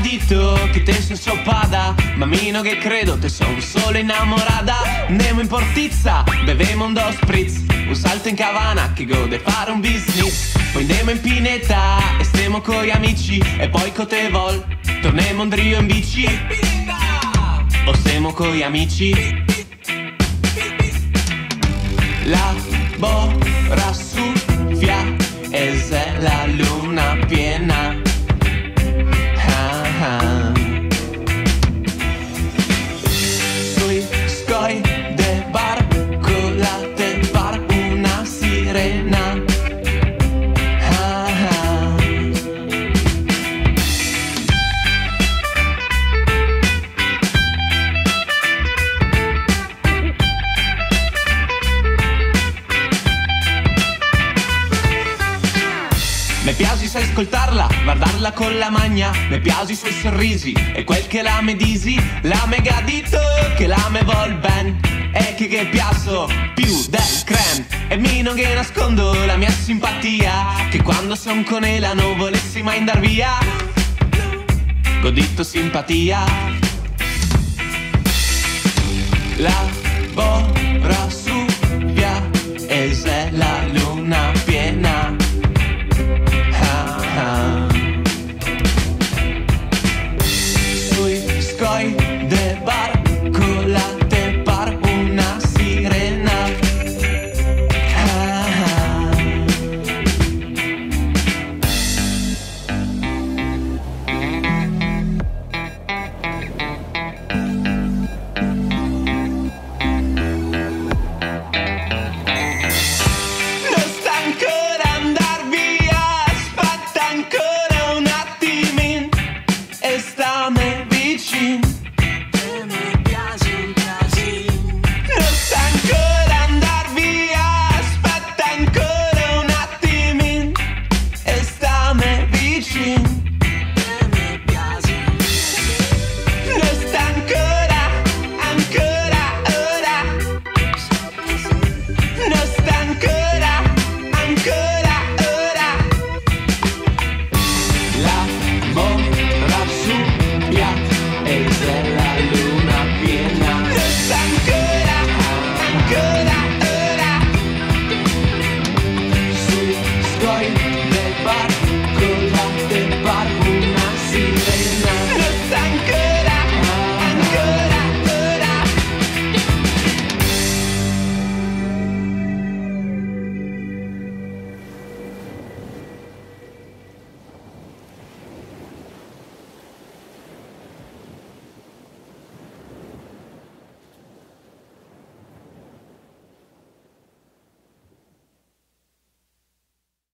dito che te sei soppada? Ma mino che credo te son solo innamorata. Andiamo in portizza, bevemo un dos spritz. Un salto in cavana che gode fare un business. Poi andiamo in pineta e stiamo con gli amici. E poi con te vol, torniamo un in bici. O stiamo con gli amici. La borra suffia e se la luna Mi piace sai ascoltarla, guardarla con la magna. Mi piace i suoi sorrisi e quel che la me disi La mega dito che la me vol ben. E che che piasso più del creme? E mi non che nascondo la mia simpatia Che quando son con ella non volessi mai andar via. Godito simpatia. La